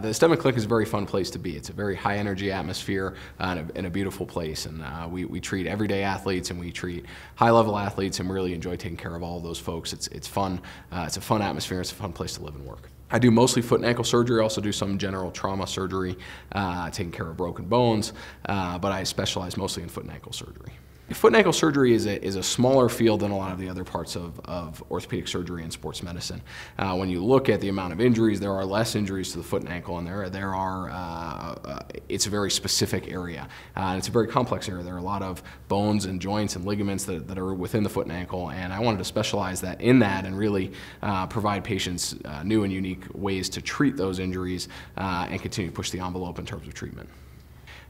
The Steadman Clinic is a very fun place to be. It's a very high energy atmosphere uh, and, a, and, a, beautiful place. And uh, we, we treat everyday athletes and we treat high level athletes and really enjoy taking care of all of those folks. It's, it's fun. Uh, it's a fun atmosphere. It's a fun place to live and work. I do mostly foot and ankle surgery. I also do some general trauma surgery, uh, taking care of broken bones, uh, but I specialize mostly in foot and ankle surgery. Foot and ankle surgery is a, is a smaller field than a lot of the other parts of, of orthopedic surgery and sports medicine. Uh, when you look at the amount of injuries, there are less injuries to the foot and ankle, and there, there are, uh, uh, it's a very specific area. Uh, it's a very complex area. There are a lot of bones and joints and ligaments that, that are within the foot and ankle, and I wanted to specialize that in that and really uh, provide patients uh, new and unique ways to treat those injuries and continue to push the envelope in terms of treatment.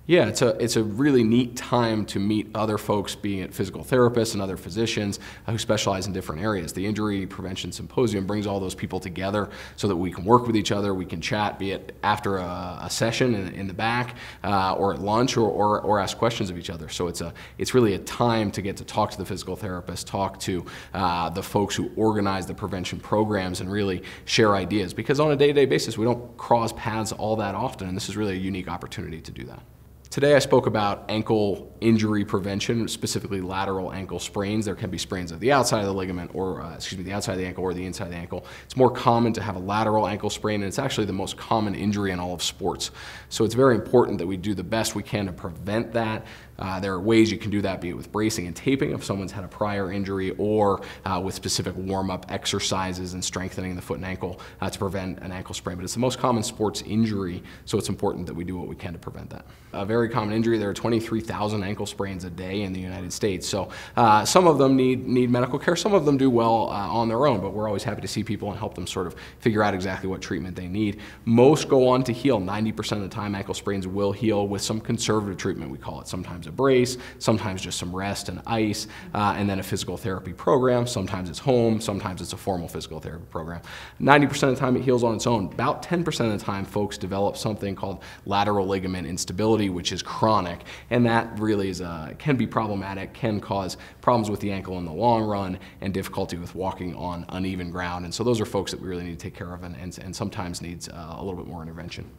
Yeah, it's a, it's a really neat time to meet other folks, being it physical therapists and other physicians who specialize in different areas. The Injury Prevention Symposium brings all those people together so that we can work with each other, we can chat, be it after a, a session in, in, the back uh, or at lunch or, or, or, ask questions of each other. So it's, a, it's really a time to get to talk to the physical therapist, talk to uh, the folks who organize the prevention programs and really share ideas because on a day-to-day -day basis we don't cross paths all that often and this is really a unique opportunity to do that. Today I spoke about ankle injury prevention, specifically lateral ankle sprains. There can be sprains of the outside of the ligament or, uh, excuse me, the outside of the ankle or the inside of the ankle. It's more common to have a lateral ankle sprain and it's actually the most common injury in all of sports. So it's very important that we do the best we can to prevent that. Uh, there are ways you can do that, be it with bracing and taping if someone's had a prior injury or uh, with specific warm-up exercises and strengthening the foot and ankle uh, to prevent an ankle sprain. But it's the most common sports injury, so it's important that we do what we can to prevent that. A very common injury, there are 23,000 ankle sprains a day in the United States. So uh, some of them need, need medical care, some of them do well uh, on their own, but we're always happy to see people and help them sort of figure out exactly what treatment they need. Most go on to heal. 90% of the time ankle sprains will heal with some conservative treatment, we call it. Sometimes a brace, sometimes just some rest and ice, uh, and then a physical therapy program. Sometimes it's home, sometimes it's a formal physical therapy program. 90% of the time it heals on its own. About 10% of the time folks develop something called lateral ligament instability, which is chronic, and that really is, uh, can be problematic, can cause problems with the ankle in the long run, and difficulty with walking on uneven ground. And so those are folks that we really need to take care of and, and, and sometimes needs uh, a little bit more intervention.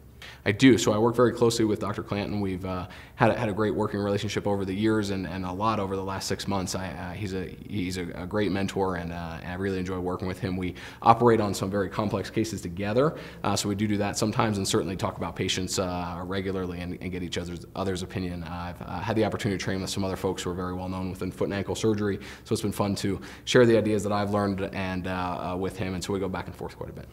I do. So I work very closely with Dr. Clanton. We've uh, had, a, had a great working relationship over the years and, and a lot over the last six months. I, uh, he's a, he's a, a great mentor and, uh, and, I really enjoy working with him. We operate on some very complex cases together. Uh, so we do do that sometimes and certainly talk about patients uh, regularly and, and, get each other's, other's opinion. I've uh, had the opportunity to train with some other folks who are very well known within foot and ankle surgery. So it's been fun to share the ideas that I've learned and with him. And so we go back and forth quite a bit.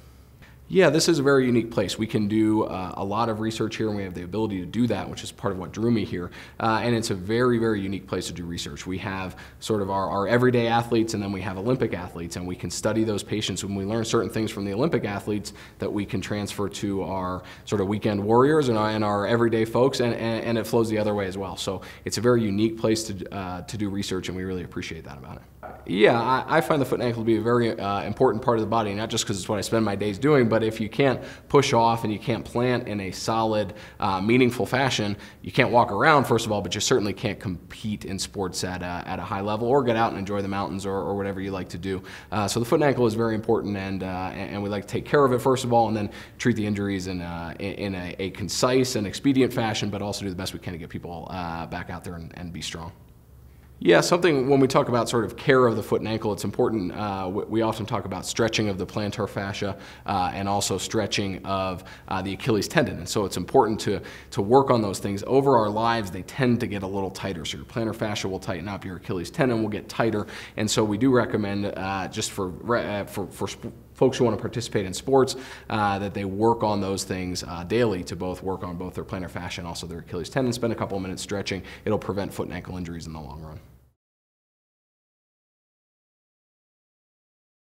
Yeah, this is a very unique place. We can do uh, a lot of research here and we have the ability to do that, which is part of what drew me here. Uh, and it's a very, very unique place to do research. We have sort of our, our, everyday athletes and then we have Olympic athletes and we can study those patients when we learn certain things from the Olympic athletes that we can transfer to our sort of weekend warriors and our, and our everyday folks and, and, and, it flows the other way as well. So it's a very unique place to, uh, to do research and we really appreciate that about it. Yeah, I, I, find the foot and ankle to be a very uh, important part of the body, not just because it's what I spend my days doing, but if you can't push off and you can't plant in a solid, uh, meaningful fashion, you can't walk around, first of all, but you certainly can't compete in sports at a, at a high level or get out and enjoy the mountains or, or whatever you like to do. Uh, so the foot and ankle is very important, and, uh, and we like to take care of it, first of all, and then treat the injuries in, uh, in a, a, concise and expedient fashion, but also do the best we can to get people uh, back out there and, and be strong. Yeah, something when we talk about sort of care of the foot and ankle, it's important. Uh, we often talk about stretching of the plantar fascia uh, and also stretching of uh, the Achilles tendon. And so it's important to, to work on those things. Over our lives, they tend to get a little tighter. So your plantar fascia will tighten up, your Achilles tendon will get tighter. And so we do recommend uh, just for, uh, for, for folks who want to participate in sports uh, that they work on those things daily to both work on both their plantar fascia and also their Achilles tendon. Spend a couple of minutes stretching. It'll prevent foot and ankle injuries in the long run.